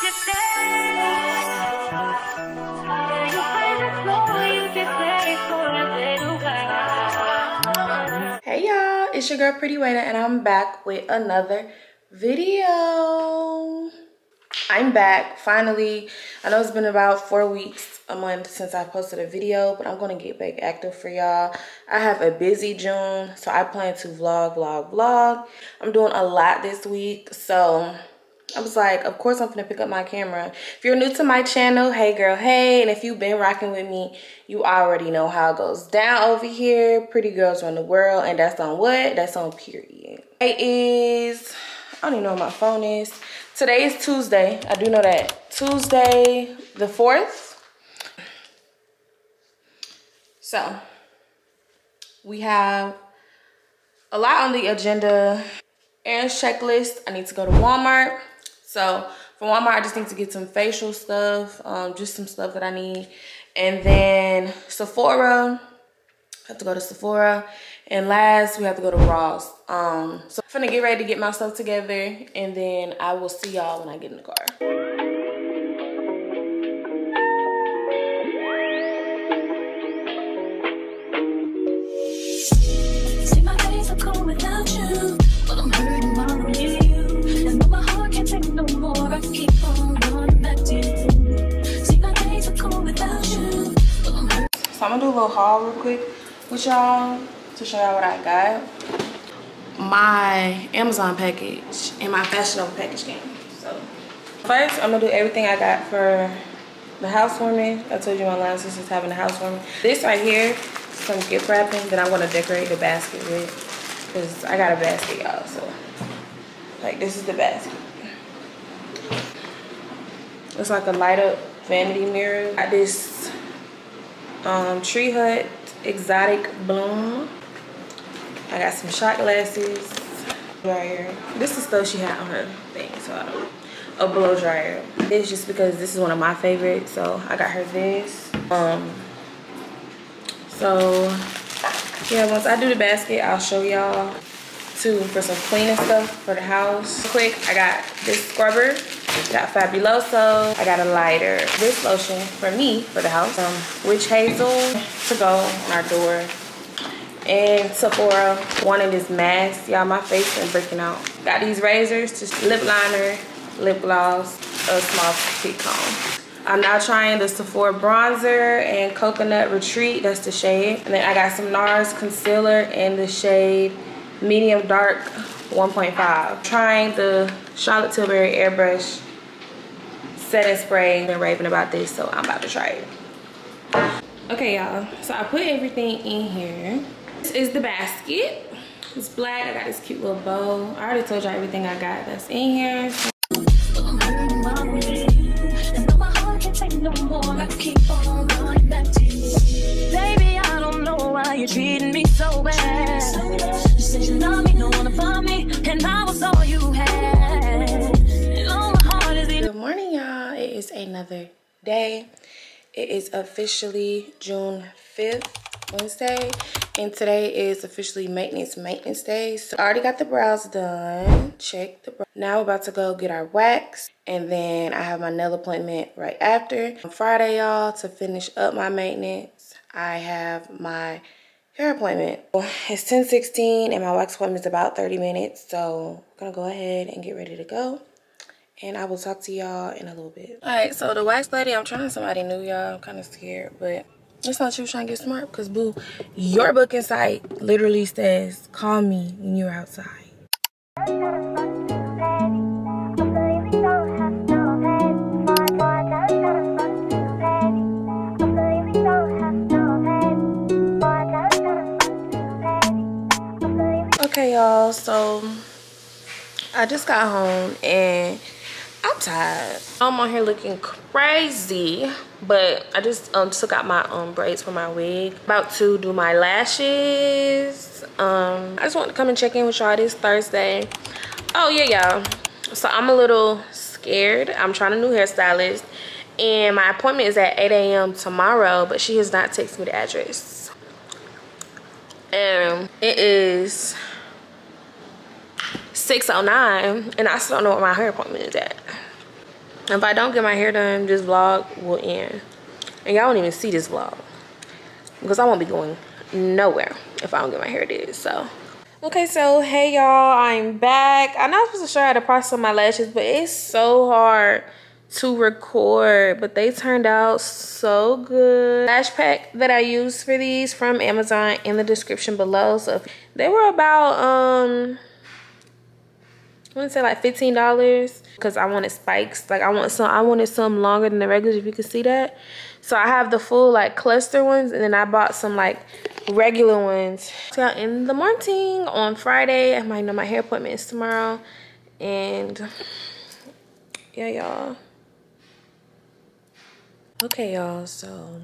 Hey y'all, it's your girl Pretty Wayda and I'm back with another video. I'm back finally. I know it's been about four weeks, a month since I posted a video, but I'm gonna get back active for y'all. I have a busy June, so I plan to vlog, vlog, vlog. I'm doing a lot this week, so I was like, of course I'm gonna pick up my camera. If you're new to my channel, hey girl, hey. And if you've been rocking with me, you already know how it goes down over here. Pretty girls run the world. And that's on what? That's on period. It is, I don't even know what my phone is. Today is Tuesday. I do know that. Tuesday the 4th. So, we have a lot on the agenda. Errands checklist. I need to go to Walmart. So for Walmart, I just need to get some facial stuff, um, just some stuff that I need. And then Sephora, I have to go to Sephora. And last, we have to go to Ross. Um, so I'm gonna get ready to get myself together and then I will see y'all when I get in the car. I'm gonna do a little haul real quick with y'all to show y'all what I got. My Amazon package and my Fashion Nova package game. So first I'm gonna do everything I got for the housewarming. I told you my line sister's having a housewarming. This right here, some gift wrapping that I wanna decorate the basket with. Cause I got a basket y'all, so like this is the basket. It's like a light up vanity mirror. Got this um, Tree Hut Exotic Bloom. I got some shot glasses. Dryer. This is stuff she had on her thing, so I don't. A blow dryer. It's just because this is one of my favorites, so I got her this. Um. So yeah, once I do the basket, I'll show y'all too for some cleaning stuff for the house. Quick, I got this scrubber Got Fabuloso. I got a lighter. This lotion for me, for the house. Um, Witch Hazel to go on our door. And Sephora, of this mask. Y'all, my face been breaking out. Got these razors, just lip liner, lip gloss, a small peak comb. I'm now trying the Sephora bronzer and Coconut Retreat. That's the shade. And then I got some NARS concealer in the shade medium dark 1.5. Trying the Charlotte Tilbury airbrush setting spray. Been raving about this, so I'm about to try it. Okay, y'all. So I put everything in here. This is the basket. It's black. I got this cute little bow. I already told y'all everything I got that's in here. Baby, I don't know why you're treating me so bad. Said you love me, don't wanna me, and I was all you had. Oh, Good morning, y'all. It is another day. It is officially June 5th, Wednesday, and today is officially maintenance maintenance day. So I already got the brows done. Check the brows. Now we're about to go get our wax, and then I have my nail appointment right after. On Friday, y'all, to finish up my maintenance, I have my hair appointment. It's 10:16, and my wax appointment is about 30 minutes, so I'm gonna go ahead and get ready to go and I will talk to y'all in a little bit. All right, so the wax lady, I'm trying somebody new, y'all. I'm kind of scared, but it's not you trying to get smart because, boo, your booking site literally says, call me when you're outside. I just got home and I'm tired. I'm on here looking crazy, but I just um, took out my um, braids for my wig. About to do my lashes. Um, I just want to come and check in with y'all this Thursday. Oh, yeah, y'all. So I'm a little scared. I'm trying a new hairstylist. And my appointment is at 8 a.m. tomorrow, but she has not texted me the address. And it is 6.09 and I still don't know where my hair appointment is at. if I don't get my hair done, this vlog will end. And y'all won't even see this vlog. Because I won't be going nowhere if I don't get my hair did. So, okay, so hey y'all, I'm back. I'm not supposed to show how to process my lashes, but it's so hard to record but they turned out so good lash pack that i used for these from amazon in the description below so they were about um want to say like fifteen dollars because I wanted spikes. Like I want some, I wanted some longer than the regulars. If you can see that, so I have the full like cluster ones, and then I bought some like regular ones. So in the morning on Friday, I might know my hair appointment is tomorrow, and yeah, y'all. Okay, y'all. So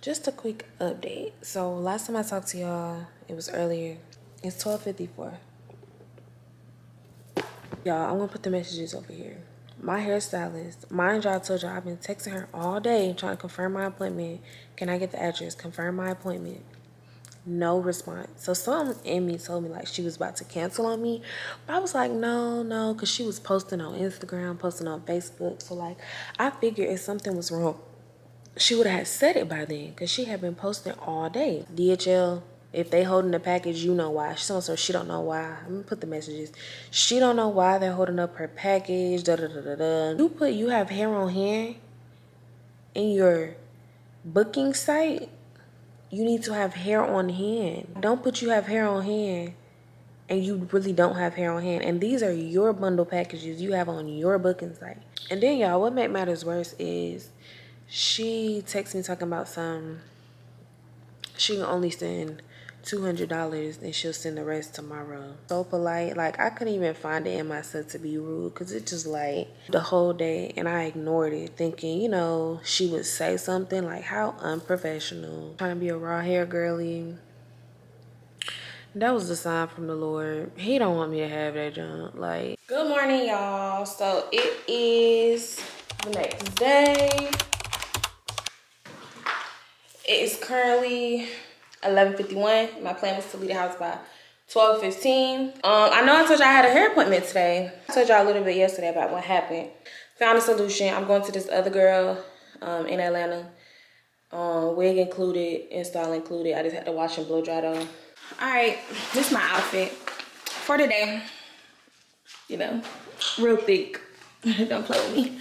just a quick update. So last time I talked to y'all, it was earlier. It's twelve fifty four. Y'all, I'm gonna put the messages over here. My hairstylist, mind y'all, told y'all I've been texting her all day trying to confirm my appointment. Can I get the address? Confirm my appointment. No response. So some in me told me like she was about to cancel on me. But I was like, no, no, because she was posting on Instagram, posting on Facebook. So like I figured if something was wrong, she would have said it by then because she had been posting all day. DHL if they holding the package, you know why. So so she don't know why. I'm gonna put the messages. She don't know why they're holding up her package. Da da da da da. You put you have hair on hand in your booking site. You need to have hair on hand. Don't put you have hair on hand and you really don't have hair on hand. And these are your bundle packages you have on your booking site. And then y'all, what make matters worse is she texts me talking about some she can only send $200 and she'll send the rest tomorrow. So polite. Like, I couldn't even find it in myself to be rude because it just like the whole day and I ignored it thinking, you know, she would say something like, how unprofessional. Trying to be a raw hair girly. That was the sign from the Lord. He don't want me to have that junk. Like, good morning, y'all. So it is the next day. It is currently 11.51. My plan was to leave the house by 12.15. Um, I know I told y'all I had a hair appointment today. I told y'all a little bit yesterday about what happened. Found a solution. I'm going to this other girl um, in Atlanta. Um, wig included, install included. I just had to wash and blow dry though. All right, this is my outfit for today. You know, real thick. Don't play with me.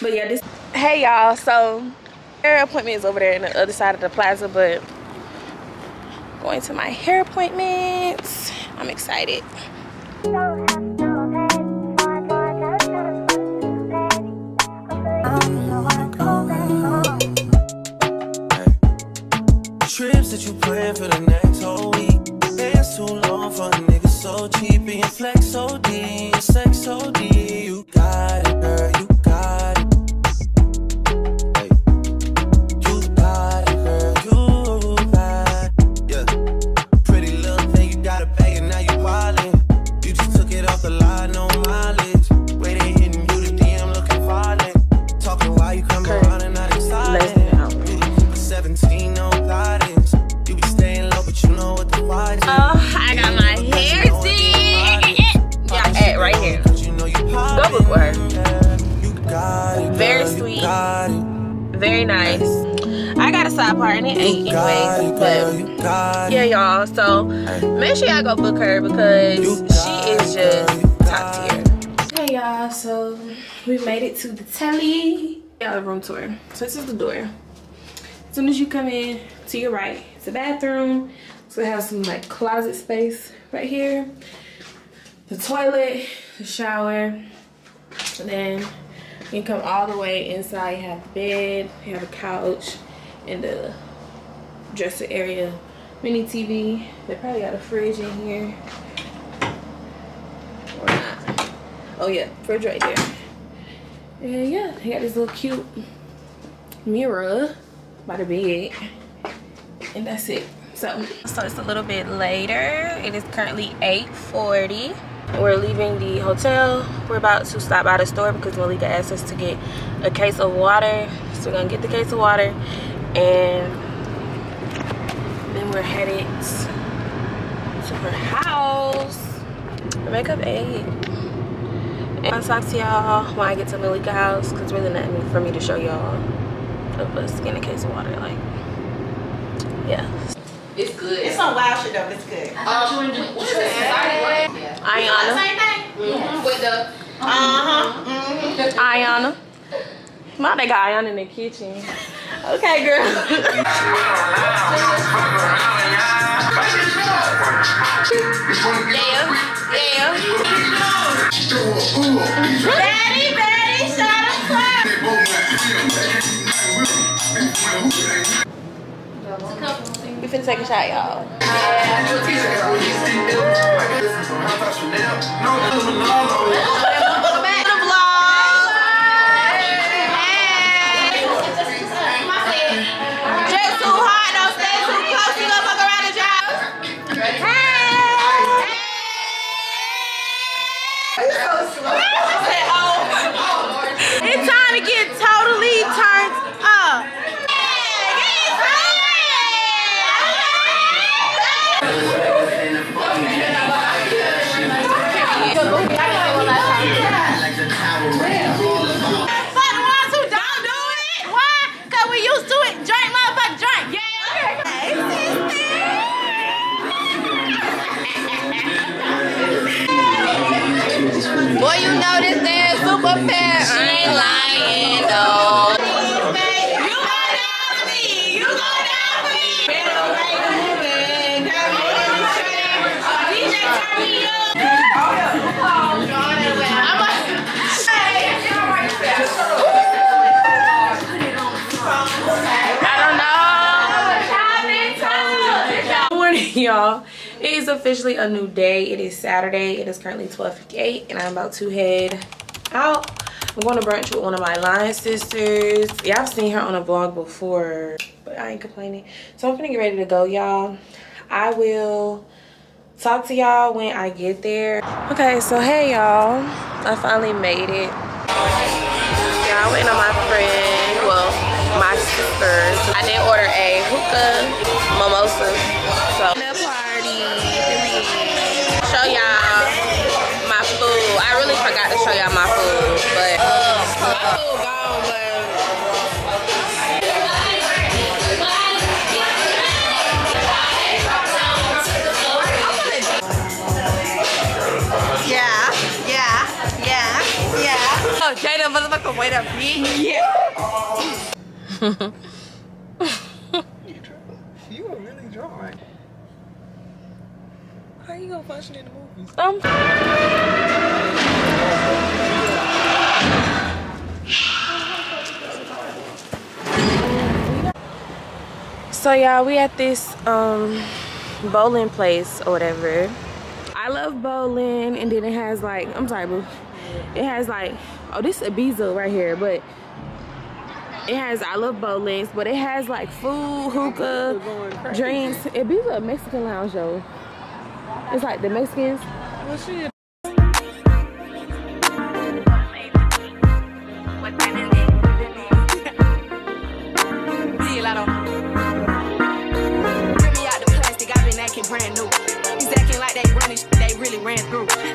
But yeah, this. Hey y'all, so hair appointment is over there in the other side of the plaza, but going to my hair appointment. I'm excited. Trips that you plan for the next whole week. Too long for a nigga so cheap. Flex so it ain't anyway. But yeah, y'all. So make sure y'all go book her because she is just top tier. Hey y'all, so we made it to the telly. Yeah, the room tour. So this is the door. As soon as you come in to your right, it's a bathroom. So it has some like closet space right here. The toilet, the shower, and then you can come all the way inside. You have a bed, you have a couch, and the dresser area. Mini TV. They probably got a fridge in here. Or not. Oh yeah, fridge right there. And yeah, they got this little cute mirror by the bed. And that's it. So, so it's a little bit later. It is currently 8.40 we're leaving the hotel we're about to stop by the store because malika asked us to get a case of water so we're gonna get the case of water and we're headed to her house her makeup aid I'll talk to y'all when I get to Malika house because really nothing for me to show y'all of a skin a case of water. Like, yeah. It's good. It's some wild shit though. It's good. Um, what is it? Yeah. Ayana. Same thing. Mhm. With the Uh huh. Mm-hmm. Ayana. My they got Ayana in the kitchen. Okay, girl. yeah, yeah. Betty, Betty, shut up. We finna take a shot, y'all. Good morning, y'all. It is officially a new day. It is Saturday. It is currently 12:58, and I'm about to head out. I'm going to brunch with one of my line sisters. Yeah, I've seen her on a vlog before, but I ain't complaining. So I'm gonna get ready to go, y'all. I will talk to y'all when I get there. Okay, so hey y'all. I finally made it. Yeah, I waiting on my friend. Well, my sisters. I did order a hookah mimosa. So Jayda, motherfucker, wait up, bitch. You are really drawing. How you gonna function in the movies? Um. So y'all, we at this um bowling place or whatever. I love bowling, and then it has like I'm sorry, boo. It has like oh this is Ibiza right here, but it has I love bowlings, but it has like food, hookah, drinks. Ibiza a Mexican lounge though. It's like the Mexicans. Brand new. He's acting like they running they really ran through.